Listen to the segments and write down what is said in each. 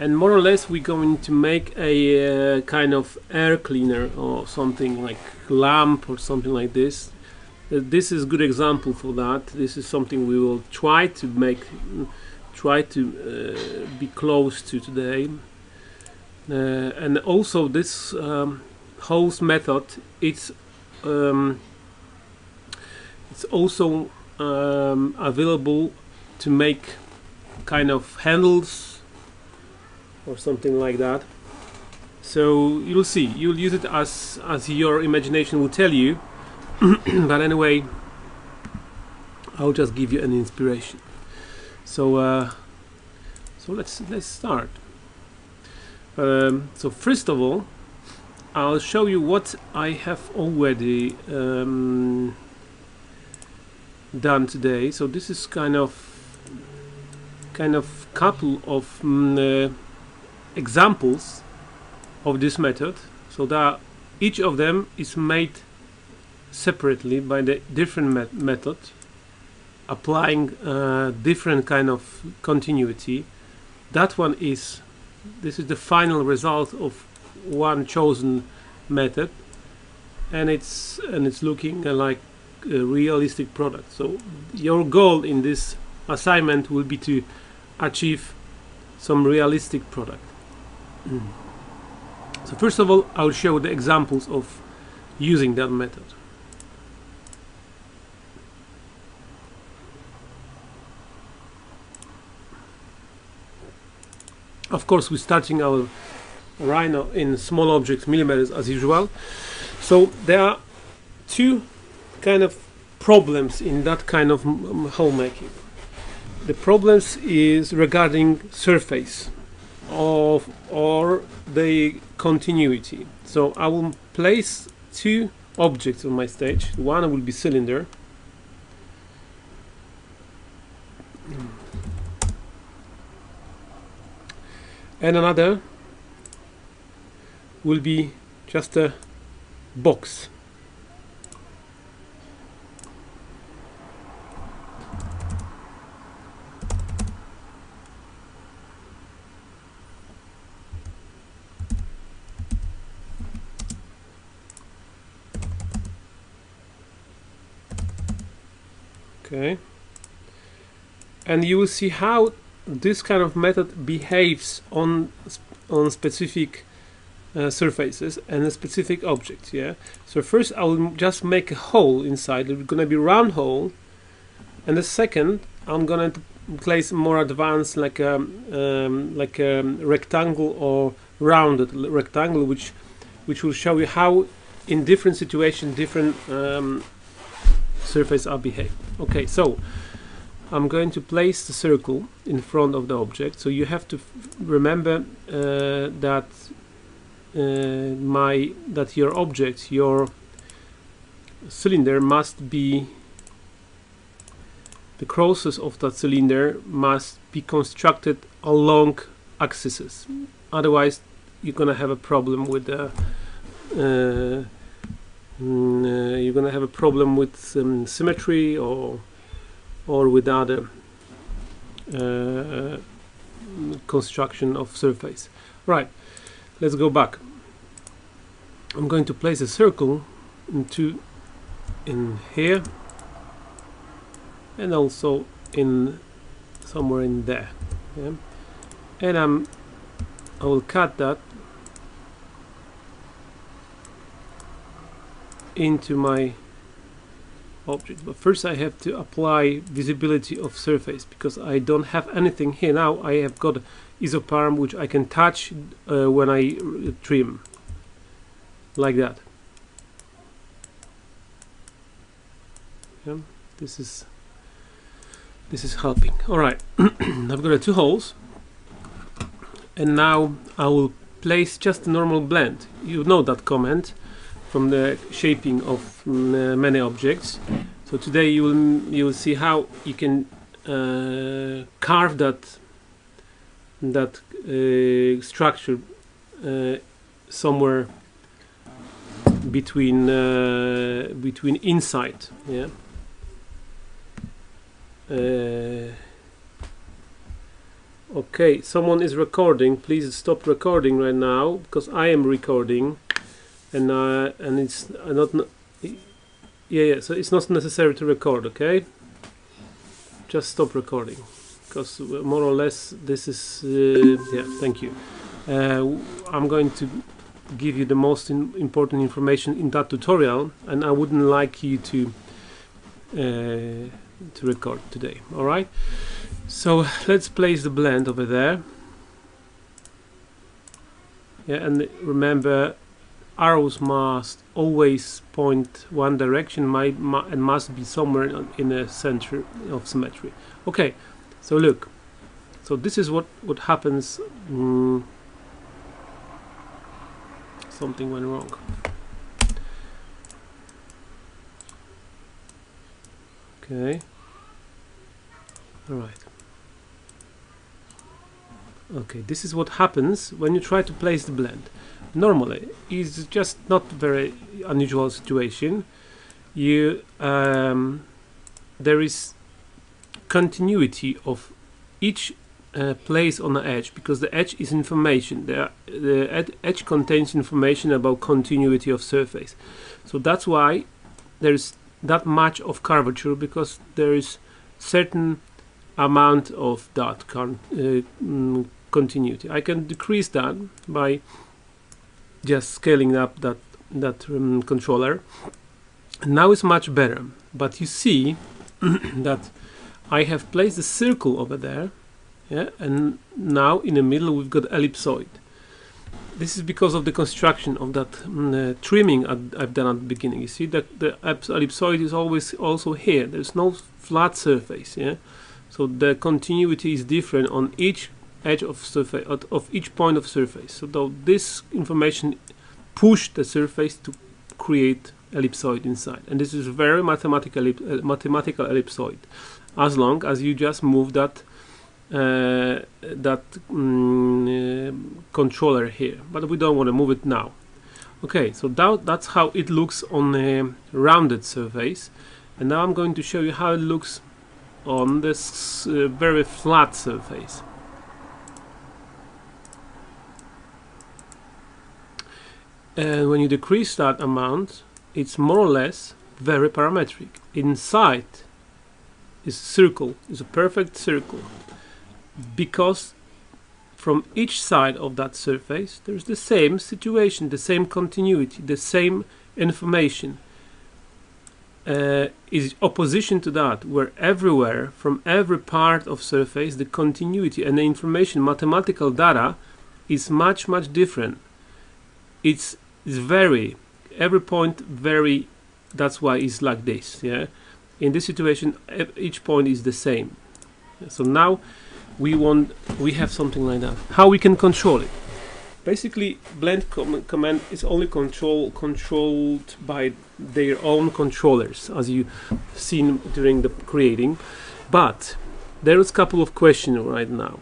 and more or less we're going to make a uh, kind of air cleaner or something like lamp or something like this. Uh, this is a good example for that. This is something we will try to make try to uh, be close to today. Uh, and also this um, hose method it's um, it's also um, available to make kind of handles or something like that. So you'll see. You'll use it as as your imagination will tell you. But anyway I'll just give you an inspiration. So uh, so let's let's start. Um, so first of all I'll show you what I have already um, done today. So this is kind of kind of couple of mm, uh, examples of this method so that each of them is made separately by the different met method applying uh, different kind of continuity that one is this is the final result of one chosen method and it's and it's looking uh, like a realistic product so your goal in this assignment will be to achieve some realistic product. Mm. so first of all I'll show the examples of using that method. Of course we're starting our Rhino in small objects millimeters as usual. So there are two kind of problems in that kind of homemaking. The problems is regarding surface of or the continuity. So I will place two objects on my stage. One will be cylinder. And another will be just a box okay. And you will see how this kind of method behaves on on specific uh, surfaces and a specific object yeah? So first I will just make a hole inside. It's gonna be round hole. And the second I'm gonna place more advanced like a um, like a rectangle or rounded rectangle which which will show you how in different situations different um, surface are behave okay so I'm going to place the circle in front of the object. So you have to remember uh, that uh, my that your object your cylinder must be the crosses of that cylinder must be constructed along axes. Otherwise you're gonna have a problem with the uh, mm, uh, you're gonna have a problem with um, symmetry or or with other uh, construction of surface right let's go back I'm going to place a circle into in here and also in somewhere in there yeah? and I'm I will cut that into my object. But first I have to apply visibility of surface because I don't have anything here. Now I have got isoparm which I can touch uh, when I trim like that. Yeah, this is this is helping. Alright I've got two holes. And now I will place just a normal blend. You know that comment from the shaping of mm, uh, many objects. So today you will you will see how you can uh, carve that that uh, structure uh, somewhere between uh, between inside. Yeah. Okay, someone is recording. Please stop recording right now because I am recording, and uh, and it's not. Yeah, yeah. So it's not necessary to record. Okay. Just stop recording, because more or less this is. Uh, yeah. Thank you. Uh, I'm going to give you the most in, important information in that tutorial, and I wouldn't like you to uh, to record today. All right. So let's place the blend over there. Yeah, and remember, arrows must always point one direction, and must be somewhere in the center of symmetry. Okay, so look. So this is what what happens. Mm, something went wrong. Okay. All right. Okay, this is what happens when you try to place the blend. Normally, it's just not very unusual situation. You um, there is continuity of each uh, place on the edge because the edge is information. The, the ed- edge contains information about continuity of surface. So that's why there is that much of curvature because there is certain amount of that con- uh, mm, continuity. I can decrease that by just scaling up that that um, controller. Now it's much better, but you see that I have placed a circle over there, yeah, and now in the middle we've got ellipsoid. This is because of the construction of that mm, uh, trimming I've, I've done at the beginning. You see that the ellipsoid is always also here. There's no flat surface, yeah. So the continuity is different on each edge of surface of each point of surface. So this information push the surface to create ellipsoid inside, and this is very mathematical uh, mathematical ellipsoid, as long as you just move that uh, that mm, uh, controller here. But we don't want to move it now. Okay, so that, that's how it looks on a rounded surface, and now I'm going to show you how it looks on this uh, very flat surface. And when you decrease that amount, it's more or less very parametric. Inside is circle, is a perfect circle, because from each side of that surface there's the same situation, the same continuity, the same information. Uh, is opposition to that, where everywhere from every part of surface the continuity and the information, mathematical data, is much much different. It's it's very every point very. That's why it's like this. Yeah, in this situation, each point is the same. So now we want we have something like that. How we can control it? Basically, blend com- command is only control controlled by their own controllers, as you seen during the creating. But there is a couple of questions right now.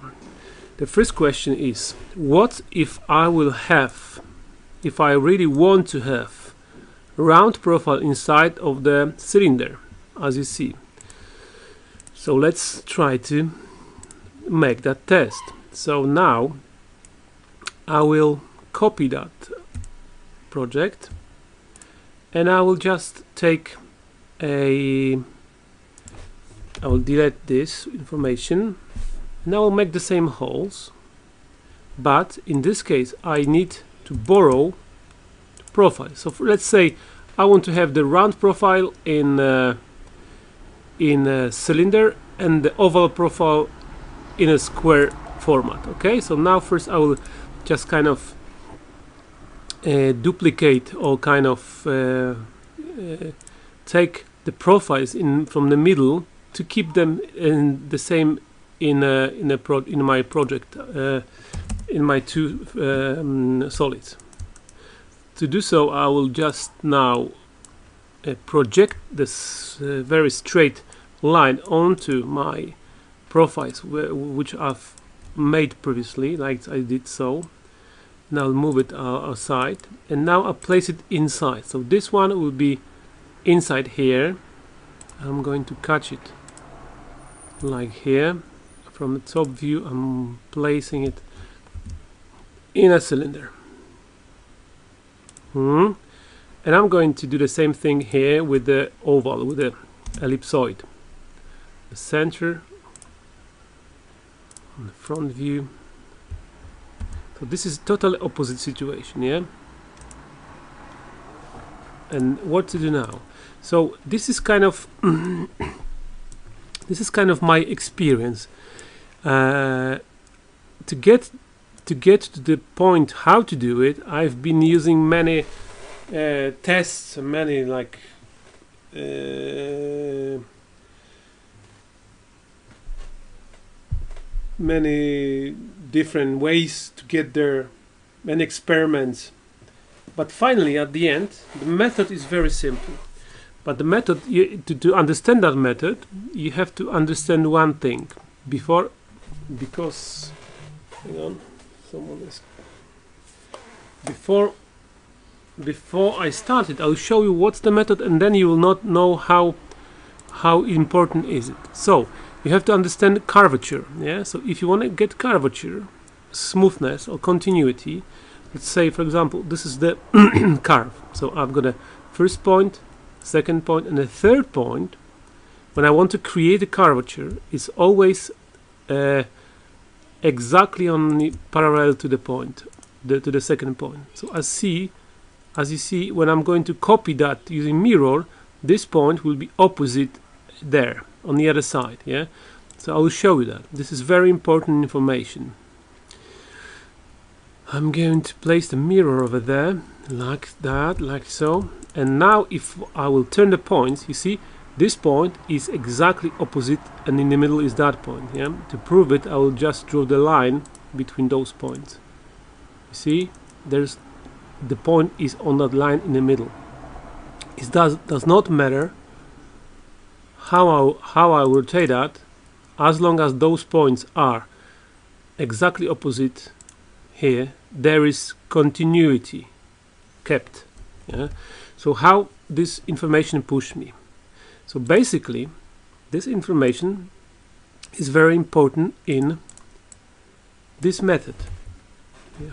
The first question is, what if I will have, if I really want to have, round profile inside of the cylinder, as you see. So let's try to make that test. So now I will copy that project and I will just take a I will delete this information and I will make the same holes but in this case I need to borrow profile. So for, let's say I want to have the round profile in uh, in a cylinder and the oval profile in a square format okay? So now first I will just kind of uh, duplicate or kind of uh, uh, take the profiles in from the middle to keep them in the same in in a pro in my project uh, in my two um, solids. To do so I will just now uh, project this uh, very straight line onto my profiles which I've made previously like I did so. Now I'll move it uh, aside and now I'll place it inside. So this one will be inside here. I'm going to catch it like here. From the top view I'm placing it in a cylinder. Hmm. and I'm going to do the same thing here with the oval with the ellipsoid. The center on the front view. So this is totally opposite situation yeah? And what to do now? So this is kind of this is kind of my experience. Uh, to get to get to the point how to do it I've been using many uh, tests many like uh, many different ways to get there many experiments. But finally at the end the method is very simple. But the method you, to, to understand that method you have to understand one thing before because hang on someone is before before I started I'll show you what's the method and then you will not know how how important is it. So you have to understand curvature yeah? So if you want to get curvature smoothness or continuity let's say for example this is the curve. So I've got a first point second point and a third point. When I want to create a curvature it's always uh, exactly on the, parallel to the point the, to the second point. So as see as you see when I'm going to copy that using mirror this point will be opposite there on the other side yeah? So I will show you that. This is very important information. I'm going to place the mirror over there like that like so. And now if I will turn the points you see this point is exactly opposite and in the middle is that point yeah? To prove it I will just draw the line between those points. You see? There's the point is on that line in the middle. It does does not matter how I, how I rotate that as long as those points are exactly opposite here there is continuity kept yeah? so how this information push me so basically this information is very important in this method.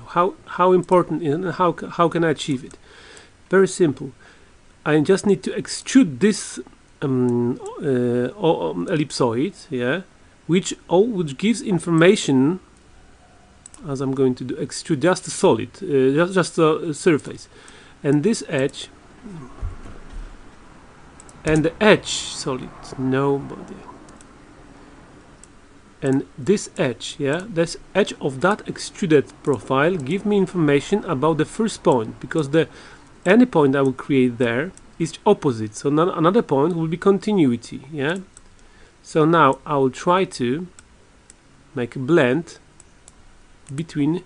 How how important and how how can I achieve it? Very simple. I just need to extrude this um, uh, um, ellipsoid yeah which all which gives information as I'm going to do extrude just a solid uh, just, just a surface. And this edge and the edge solid nobody. And this edge yeah this edge of that extruded profile give me information about the first point because the any point I will create there is opposite. So another point will be continuity yeah? So now I will try to make a blend between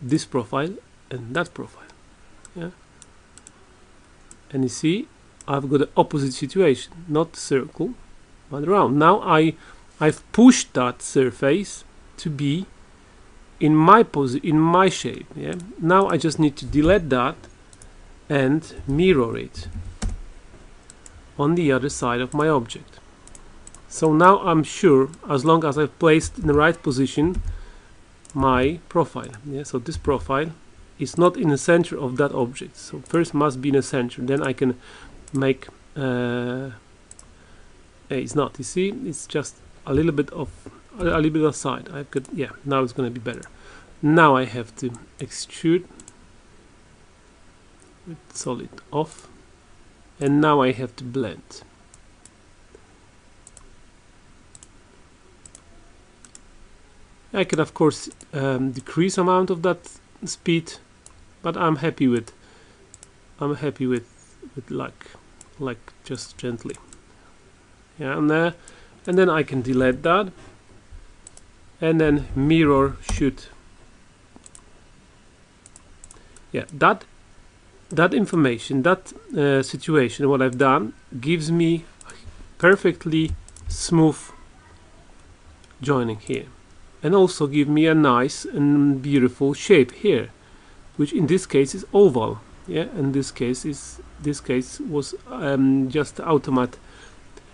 this profile and that profile yeah? And you see I've got the opposite situation not circle but round now I I've pushed that surface to be in my posi in my shape yeah? Now I just need to delete that and mirror it on the other side of my object. So now I'm sure as long as I've placed in the right position my profile yeah? So this profile is not in the center of that object. So first must be in the center. Then I can make uh, it's not you see it's just a little bit of a, a little bit aside I've got yeah now it's gonna be better. Now I have to extrude with solid off and now I have to blend. I can of course um, decrease amount of that speed but I'm happy with I'm happy with with like like just gently. Yeah and there and then I can delete that. And then mirror shoot yeah that that information that uh, situation what I've done gives me perfectly smooth joining here. And also give me a nice and beautiful shape here which in this case is oval yeah and this case is this case was um, just automat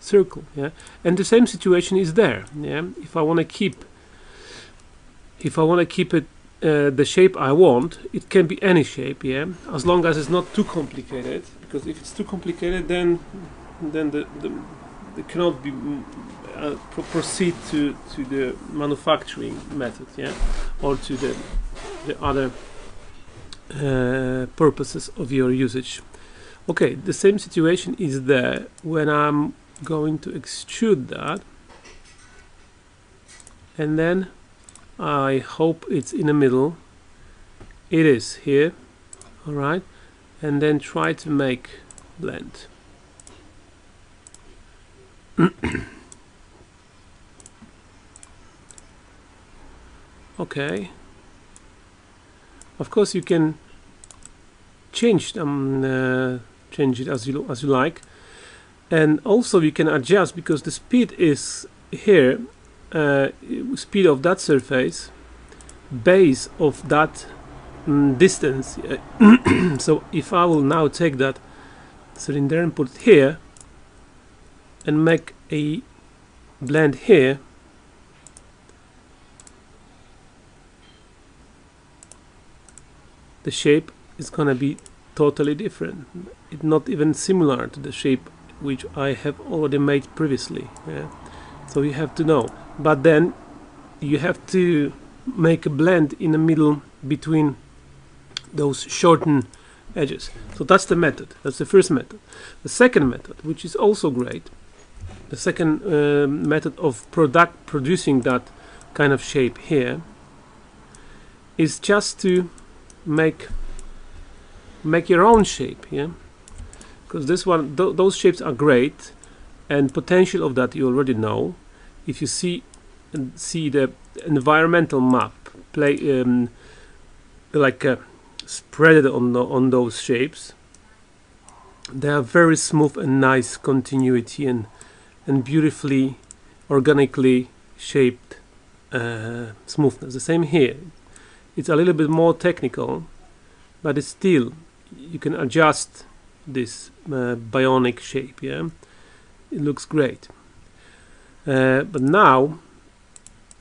circle yeah? And the same situation is there yeah? If I want to keep if I want to keep it uh, the shape I want, it can be any shape, yeah, as long as it's not too complicated. Because if it's too complicated, then then the, the it cannot be mm, uh, pro proceed to to the manufacturing method, yeah, or to the the other uh, purposes of your usage. Okay, the same situation is there. When I'm going to extrude that, and then I hope it's in the middle it is here alright and then try to make blend. Okay of course you can change um, uh, change it as you as you like. And also you can adjust because the speed is here uh, speed of that surface base of that mm, distance. So if I will now take that cylinder and put it here and make a blend here the shape is gonna be totally different. It's not even similar to the shape which I have already made previously yeah? so you have to know. But then you have to make a blend in the middle between those shortened edges. So that's the method. That's the first method. The second method which is also great the second uh, method of product producing that kind of shape here is just to make make your own shape yeah? Because this one th those shapes are great and potential of that you already know. If you see see the environmental map play um, like uh, spread on the, on those shapes they are very smooth and nice continuity and and beautifully organically shaped uh, smoothness. The same here it's a little bit more technical but it's still you can adjust this uh, bionic shape yeah? It looks great. Uh, but now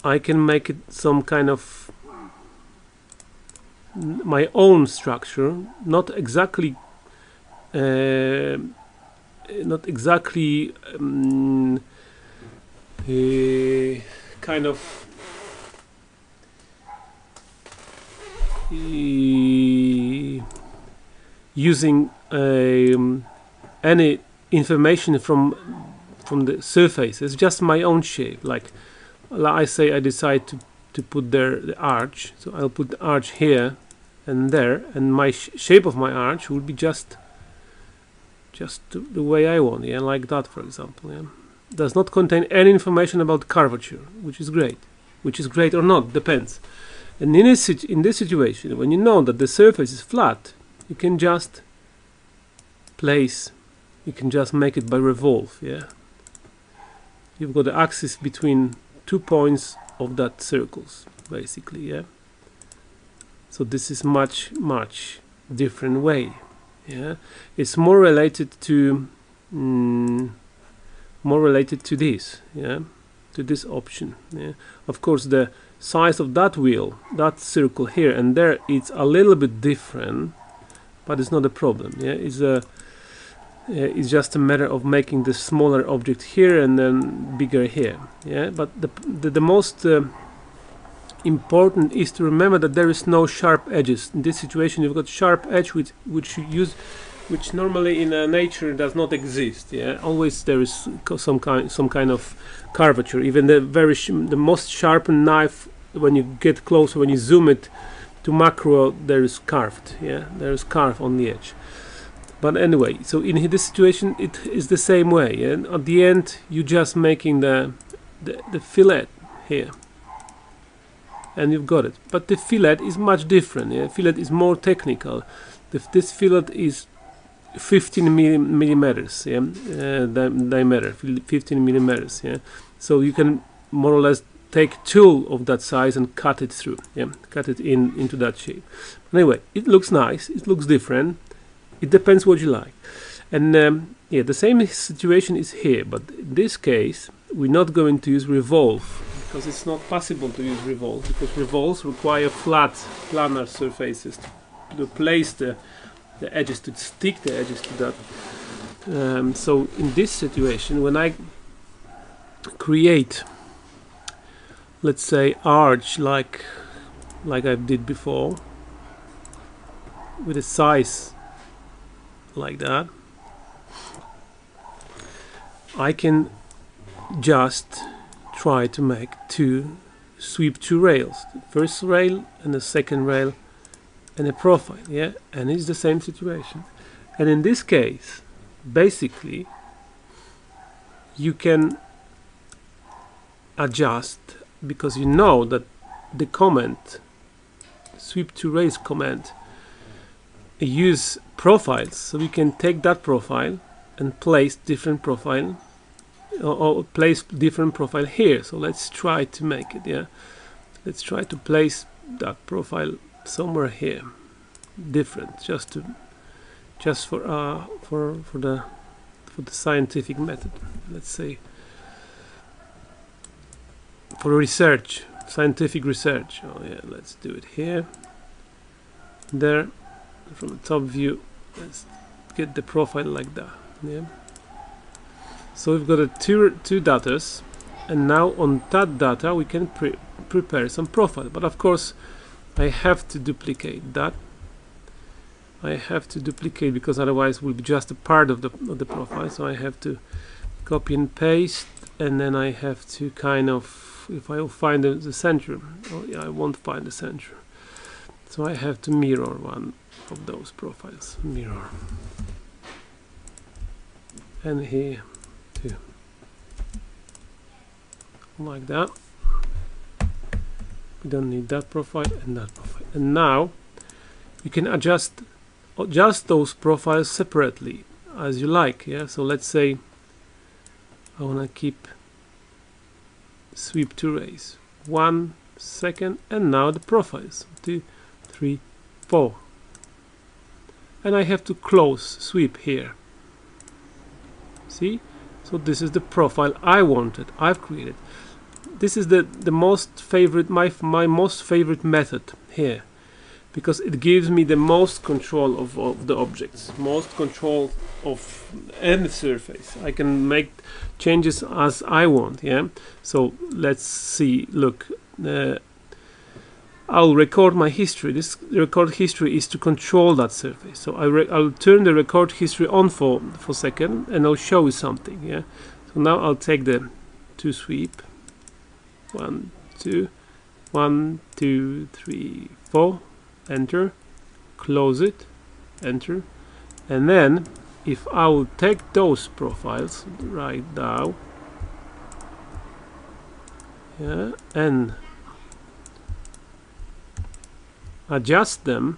I can make it some kind of my own structure not exactly uh, not exactly um, uh, kind of using um, any information from from the surface. It's just my own shape. Like, I say, I decide to to put there the arch. So I'll put the arch here and there, and my sh shape of my arch will be just just the way I want. Yeah, like that, for example. Yeah, does not contain any information about curvature, which is great. Which is great or not depends. And in this in this situation, when you know that the surface is flat, you can just place. You can just make it by revolve. Yeah you've got the axis between two points of that circles basically yeah so this is much much different way yeah it's more related to mm, more related to this yeah to this option yeah of course the size of that wheel that circle here and there it's a little bit different but it's not a problem yeah? It's a it's just a matter of making the smaller object here and then bigger here yeah? But the the, the most uh, important is to remember that there is no sharp edges. In this situation you've got sharp edge which which you use which normally in uh, nature does not exist yeah? Always there is some kind some kind of curvature. Even the very the most sharpened knife when you get closer when you zoom it to macro there is carved yeah? There is carved on the edge. But anyway so in this situation it is the same way and at the end you're just making the, the, the fillet here. And you've got it. But the fillet is much different yeah? fillet is more technical. The, this fillet is 15 millimeters yeah uh, diameter 15 millimeters yeah. So you can more or less take tool of that size and cut it through yeah cut it in into that shape. Anyway it looks nice it looks different it depends what you like. And um, yeah the same situation is here but in this case we're not going to use revolve because it's not possible to use revolve because revolves require flat planar surfaces to place the the edges to stick the edges to that. Um, so in this situation when I create let's say arch like like I did before with a size like that I can just try to make two sweep two rails. The first rail and the second rail and a profile yeah? And it's the same situation. And in this case basically you can adjust because you know that the comment sweep two rails command use profiles. So we can take that profile and place different profile or, or place different profile here. So let's try to make it yeah? Let's try to place that profile somewhere here different just to just for uh for for the for the scientific method let's say. For research scientific research. Oh yeah let's do it here. There from the top view let's get the profile like that yeah. So we've got a two two datas and now on that data we can pre prepare some profile. But of course I have to duplicate that. I have to duplicate because otherwise will be just a part of the, of the profile. So I have to copy and paste and then I have to kind of if I will find the, the center oh yeah I won't find the center. So I have to mirror one of those profiles mirror. And here too. Like that we don't need that profile and that profile. And now you can adjust adjust those profiles separately as you like yeah? So let's say I want to keep sweep two rails. One second and now the profiles. Two three four. And I have to close sweep here. See? So this is the profile I wanted I've created this is the the most favorite my my most favorite method here because it gives me the most control of, of the objects most control of any surface. I can make changes as I want yeah? So let's see look uh, I'll record my history. This record history is to control that surface. So I will turn the record history on for for a second and I'll show you something yeah? So now I'll take the two sweep one two one two three four enter. Close it enter. And then if I will take those profiles right now yeah, and adjust them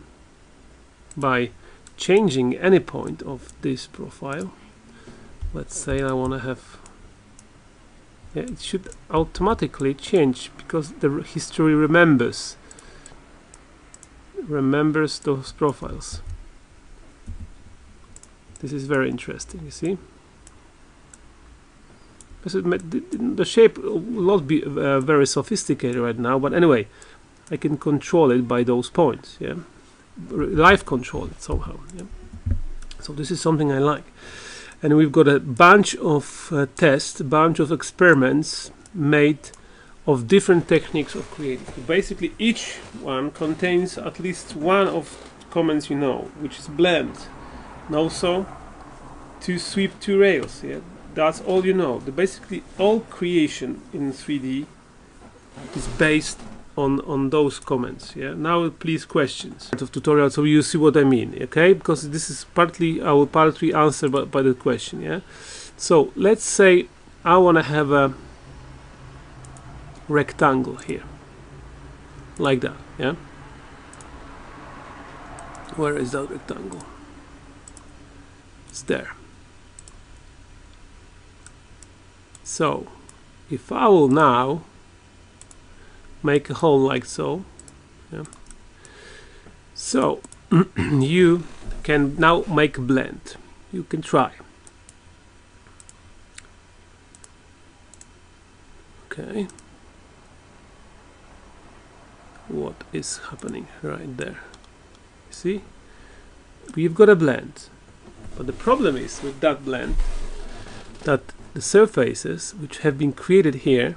by changing any point of this profile. Let's say I want to have it should automatically change because the history remembers remembers those profiles. This is very interesting, you see. The shape will not be uh, very sophisticated right now, but anyway, I can control it by those points, yeah. Live control it somehow, yeah. So this is something I like. And we've got a bunch of uh, tests, a bunch of experiments made of different techniques of creating. So basically, each one contains at least one of comments you know, which is blend, and also to sweep two rails. Yeah, that's all you know. The basically all creation in 3D is based on on those comments. Yeah. Now, please questions of tutorial, so you see what I mean. Okay, because this is partly I will partly answer by, by the question. Yeah. So let's say I want to have a rectangle here like that yeah where is that rectangle it's there so if I will now make a hole like so. Yeah. so you can now make a blend. You can try. Okay. What is happening right there? See? We've got a blend. But the problem is with that blend that the surfaces which have been created here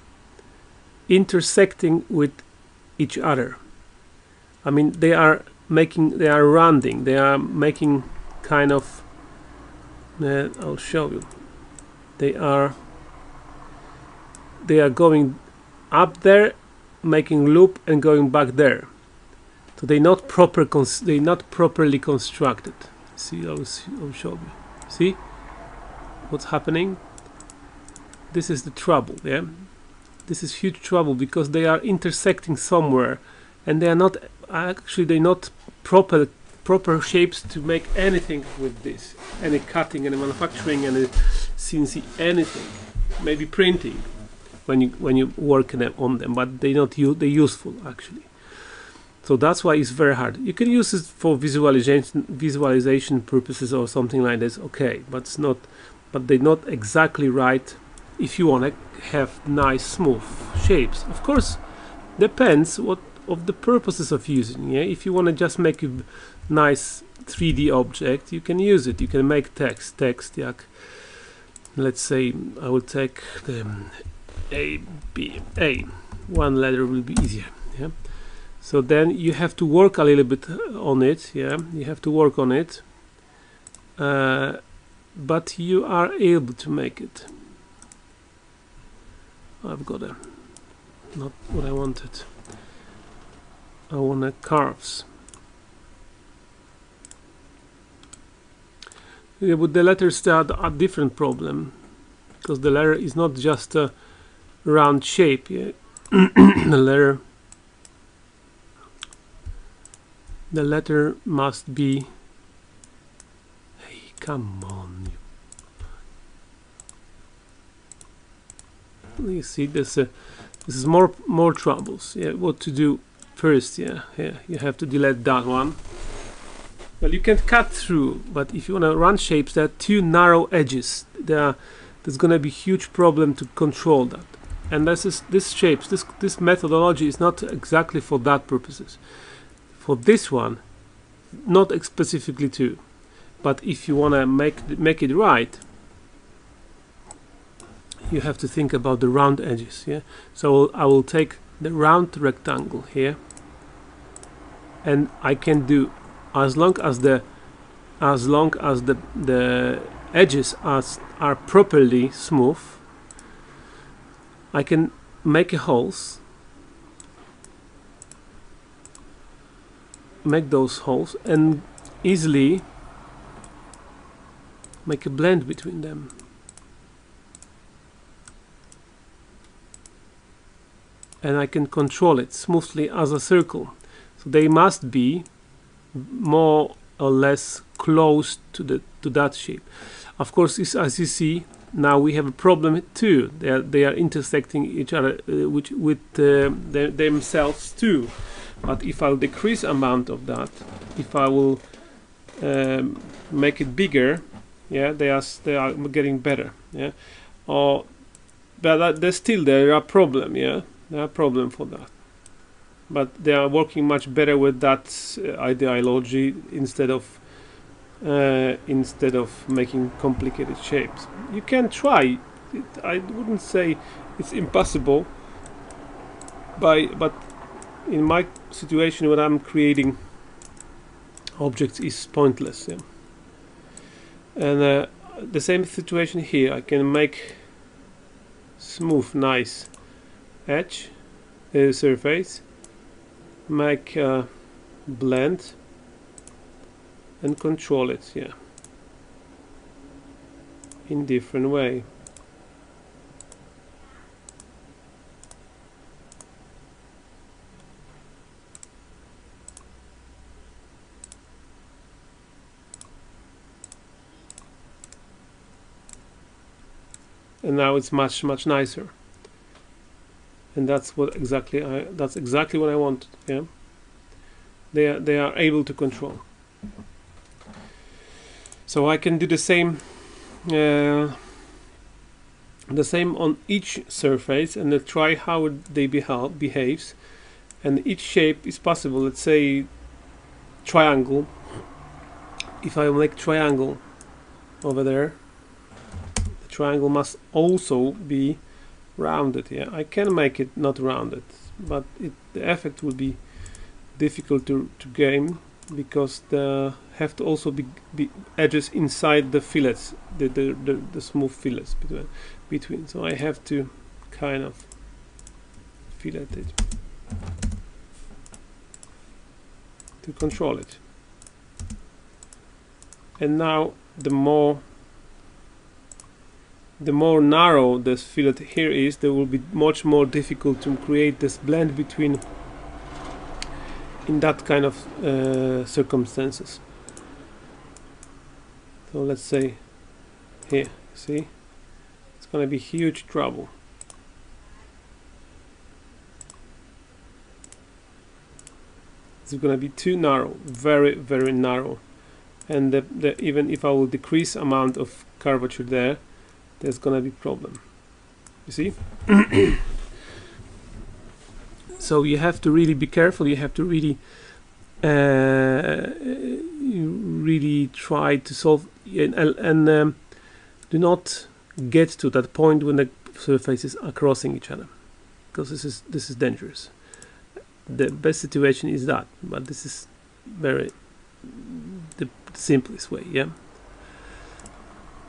intersecting with each other. I mean they are making they are rounding they are making kind of uh, I'll show you. They are they are going up there making loop and going back there. So they're not proper they're not properly constructed. See I'll, I'll show you. See? What's happening? This is the trouble yeah this is huge trouble because they are intersecting somewhere and they are not actually they're not proper proper shapes to make anything with this. Any cutting any manufacturing any CNC anything. Maybe printing when you when you work on them but they're not they're useful actually. So that's why it's very hard. You can use it for visualization visualization purposes or something like this okay but it's not but they're not exactly right if you want to have nice smooth shapes. Of course depends what of the purposes of using yeah? If you want to just make a nice 3d object you can use it. You can make text text yeah let's say I will take the A B A. One letter will be easier yeah? So then you have to work a little bit on it yeah? You have to work on it uh, but you are able to make it I've got a not what I wanted I want a curves yeah, but the letters are a different problem because the letter is not just a round shape yeah. the letter the letter must be hey come on you see this uh, this is more more troubles. Yeah what to do first yeah yeah you have to delete that one. Well you can cut through but if you want to run shapes there are two narrow edges. There there's going to be huge problem to control that. And this is this shapes this this methodology is not exactly for that purposes. For this one not specifically too but if you want to make make it right you have to think about the round edges yeah? So I will take the round rectangle here and I can do as long as the as long as the the edges are, are properly smooth I can make a holes make those holes and easily make a blend between them and I can control it smoothly as a circle. So they must be more or less close to the to that shape. Of course as you see now we have a problem too. They are, they are intersecting each other uh, which, with uh, themselves too. But if I'll decrease amount of that if I will um, make it bigger yeah they are they are getting better yeah. Or but there's still there are problem yeah there are problem for that. But they are working much better with that uh, ideology instead of uh, instead of making complicated shapes. You can try. It, I wouldn't say it's impossible by but in my situation when I'm creating objects is pointless yeah. and uh, the same situation here. I can make smooth nice edge uh, surface make a blend and control it yeah in different way. And now it's much much nicer and that's what exactly I that's exactly what I want yeah? They are, they are able to control. So I can do the same uh, the same on each surface and then try how they behave behaves. And each shape is possible. Let's say triangle. If I make triangle over there the triangle must also be rounded yeah. I can make it not rounded but it, the effect will be difficult to, to game because the have to also be, be edges inside the fillets the, the, the, the smooth fillets between between. So I have to kind of fillet it to control it. And now the more the more narrow this fillet here is there will be much more difficult to create this blend between in that kind of uh, circumstances. So let's say here see? It's gonna be huge trouble. It's gonna be too narrow very very narrow. And the, the, even if I will decrease amount of curvature there there's gonna be problem. You see? So you have to really be careful you have to really uh, you really try to solve and, and um, do not get to that point when the surfaces are crossing each other because this is this is dangerous. The best situation is that but this is very the simplest way yeah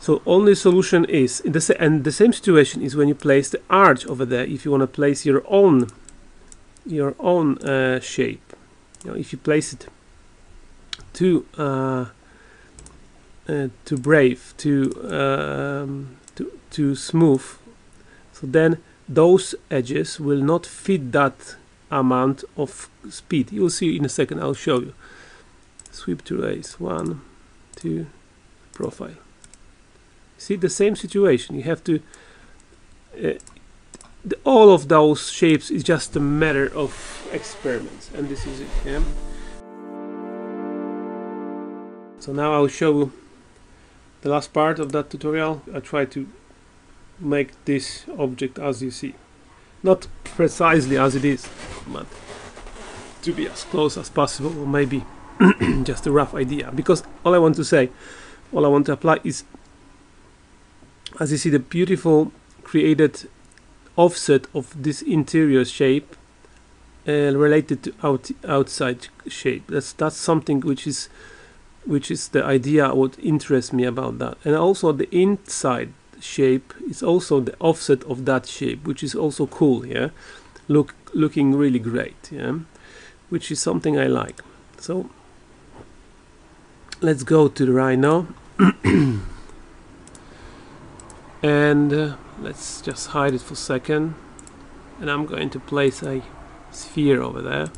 so only solution is the and the same situation is when you place the arch over there if you want to place your own your own uh, shape. You know, if you place it too uh, uh, too brave too um, too, too smooth so then those edges will not fit that amount of speed. You'll see in a second I'll show you. Sweep two rails one two profile see the same situation. You have to uh, the, all of those shapes is just a matter of experiments. And this is it yeah? So now I'll show you the last part of that tutorial. I try to make this object as you see. Not precisely as it is but to be as close as possible or maybe just a rough idea. Because all I want to say all I want to apply is as you see the beautiful created offset of this interior shape uh, related to out, outside shape. That's that's something which is which is the idea what interests me about that. And also the inside shape is also the offset of that shape which is also cool yeah? Look looking really great yeah? Which is something I like. So let's go to the rhino and uh, let's just hide it for a second. And I'm going to place a sphere over there.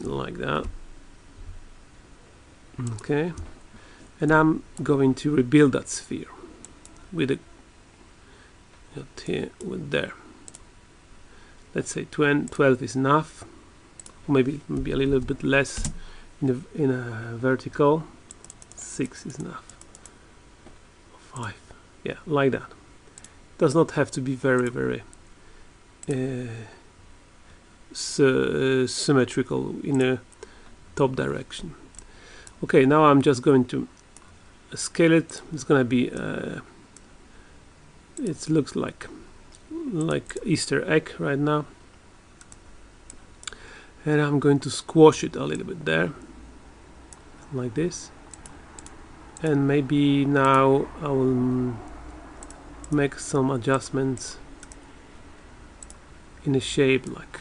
Like that. Okay. And I'm going to rebuild that sphere with a here with there. Let's say 12 is enough. Maybe maybe a little bit less in a, in a vertical. 6 is enough 5 yeah like that. Does not have to be very very uh, uh, symmetrical in a top direction. Okay now I'm just going to scale it. It's gonna be uh, it looks like like Easter egg right now. And I'm going to squash it a little bit there like this and maybe now I will make some adjustments in the shape like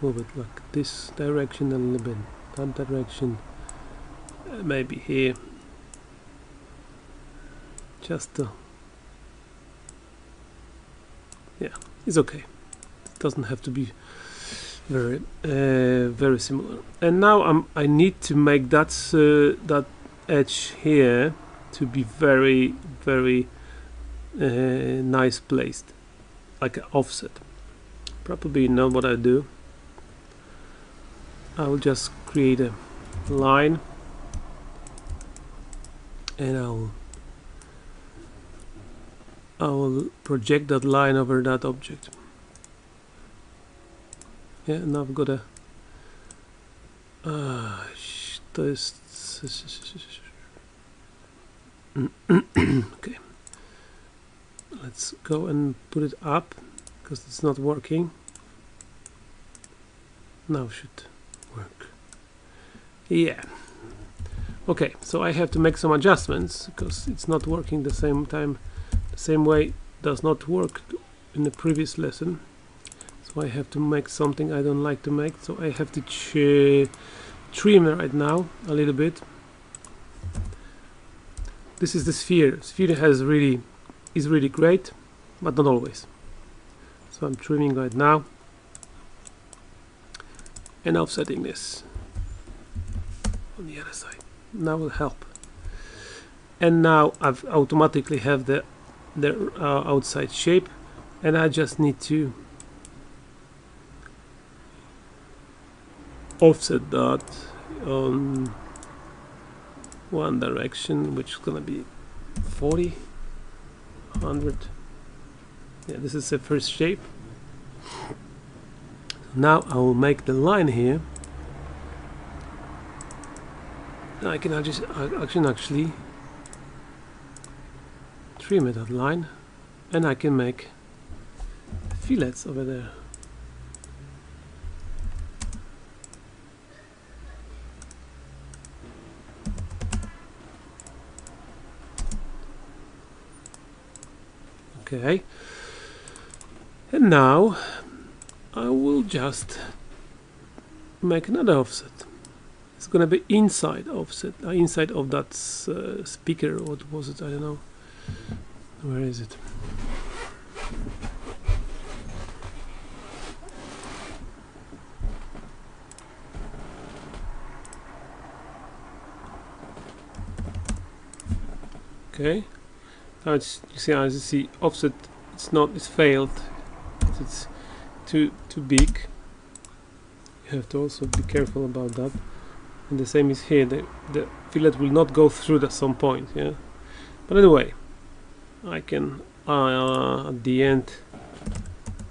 move it like this direction a little bit that direction uh, maybe here. Just uh, yeah it's okay. It doesn't have to be very uh, very similar. And now I'm I need to make that uh, that edge here to be very very uh, nice placed like an offset. Probably know what I do. I will just create a line and I'll I will project that line over that object. Yeah now I've got a uh, to jest okay. Let's go and put it up because it's not working. Now should work. Yeah. Okay so I have to make some adjustments because it's not working the same time the same way does not work in the previous lesson. So I have to make something I don't like to make so I have to trim right now a little bit this is the sphere. Sphere has really is really great but not always. So I'm trimming right now and offsetting this on the other side. Now will help. And now I've automatically have the the uh, outside shape and I just need to offset that on one direction which is gonna be 40 100 yeah this is the first shape. Now I will make the line here. I can just I can actually trim that line and I can make fillets over there okay. And now I will just make another offset. It's gonna be inside offset uh, inside of that uh, speaker what was it? I don't know. Where is it? Okay you see as you see offset it's not it's failed. It's too too big. You have to also be careful about that. And the same is here the, the fillet will not go through at some point yeah? But anyway I can uh, at the end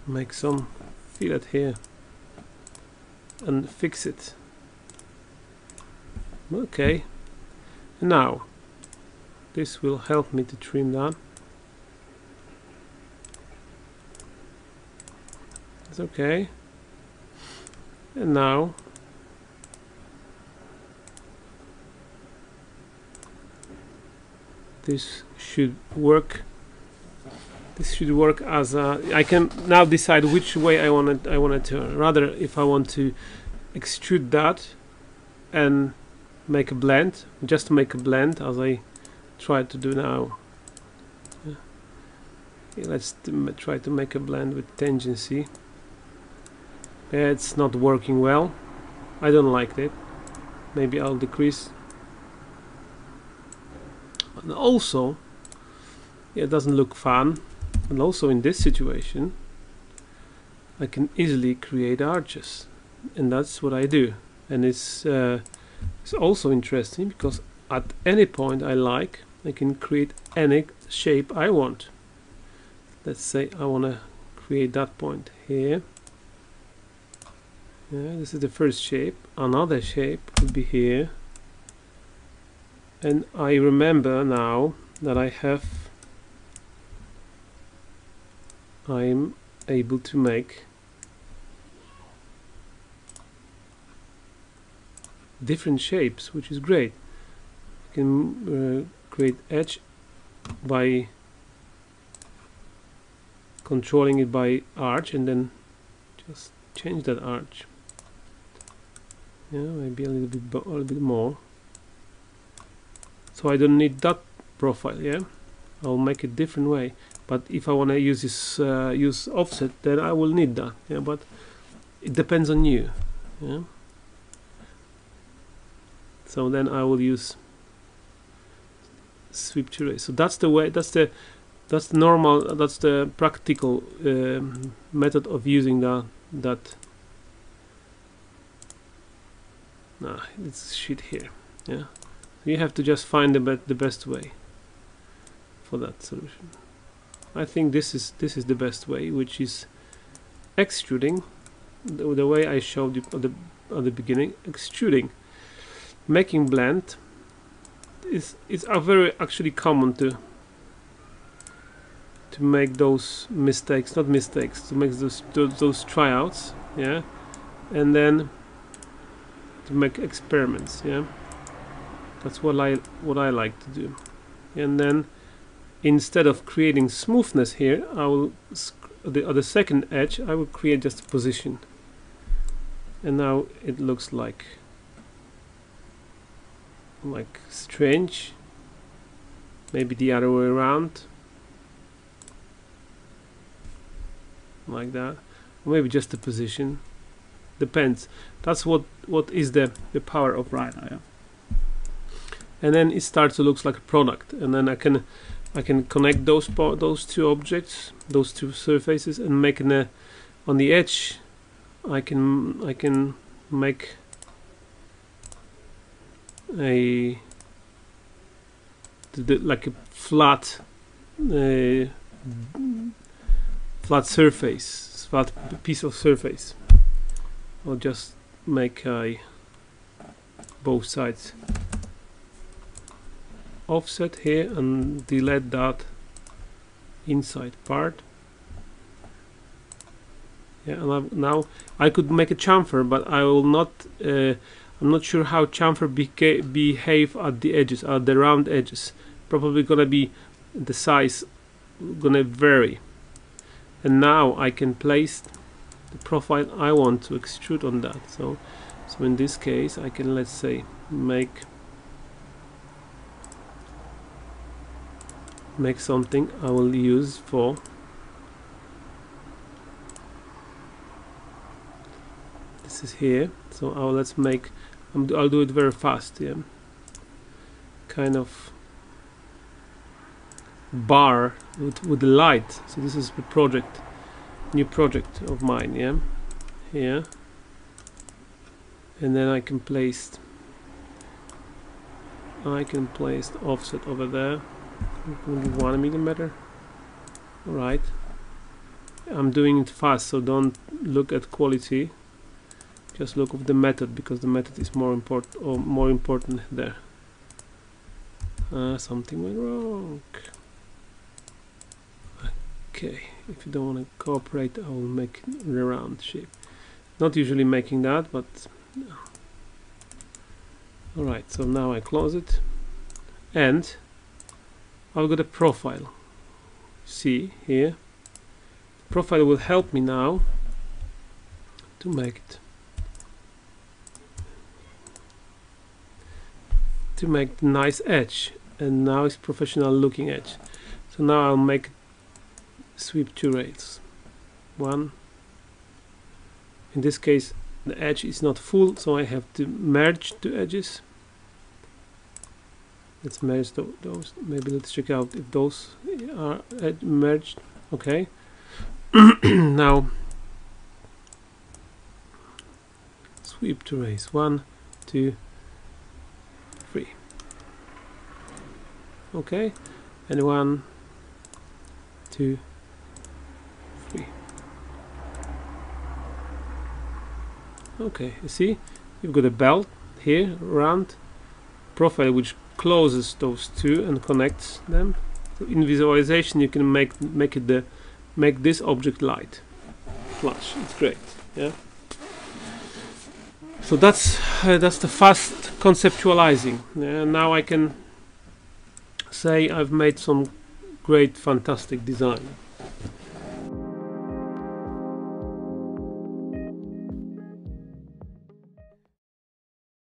make some fillet here and fix it. Okay. Now this will help me to trim that. It's okay. And now this should work. This should work as a I can now decide which way I want to I want to turn. Rather if I want to extrude that and make a blend just to make a blend as I try to do now. Yeah. Let's try to make a blend with tangency. It's not working well. I don't like it. Maybe I'll decrease. And also yeah, it doesn't look fun. And also in this situation I can easily create arches. And that's what I do. And it's uh, it's also interesting because at any point I like I can create any shape I want. Let's say I want to create that point here. Yeah, this is the first shape. Another shape would be here. And I remember now that I have I'm able to make different shapes which is great can uh, create edge by controlling it by arch and then just change that arch. Yeah maybe a little bit a little bit more. So I don't need that profile yeah? I'll make it different way. But if I want to use this uh, use offset then I will need that yeah? But it depends on you yeah? So then I will use sweep two rails so that's the way that's the that's normal that's the practical um, method of using that that. Nah it's shit here. Yeah. You have to just find the, be the best way for that solution. I think this is this is the best way which is extruding. The, the way I showed you at the at the beginning extruding. Making blend is is a very actually common to to make those mistakes not mistakes to make those those, those tryouts yeah? And then to make experiments yeah? That's what I what I like to do. And then instead of creating smoothness here I will the other second edge I will create just a position. And now it looks like like strange. Maybe the other way around. Like that. Maybe just the position. Depends. That's what what is the the power of Rhino and then it starts to look like a product. And then I can I can connect those those two objects those two surfaces and make an, uh, on the edge I can I can make a like a flat uh, flat surface flat piece of surface. I'll just make a both sides. Offset here and delete that inside part. Yeah and I've, now I could make a chamfer but I will not uh, I'm not sure how chamfer behave at the edges at the round edges. Probably gonna be the size gonna vary. And now I can place the profile I want to extrude on that. So so in this case I can let's say make make something I will use for this is here. So I'll, let's make I'll do it very fast yeah. Kind of bar with, with the light. So this is the project new project of mine yeah. Here and then I can place I can place the offset over there. One millimeter. Right. I'm doing it fast so don't look at quality just look at the method because the method is more important or more important there. Uh, something went wrong. Okay if you don't want to cooperate I will make a round shape. Not usually making that but no. alright so now I close it. And I've got a profile. See here. Profile will help me now to make it to make nice edge and now it's professional looking edge. So now I'll make sweep two rails. One. In this case the edge is not full so I have to merge two edges. Let's merge those. Maybe let's check out if those are merged. Okay. Now sweep two rails one two three okay. And one two three. Okay you see? You've got a belt here round profile which closes those two and connects them. So in visualization you can make make it the make this object light. Flash. It's great. Yeah? So that's uh, that's the fast conceptualizing. Yeah, now I can say I've made some great fantastic design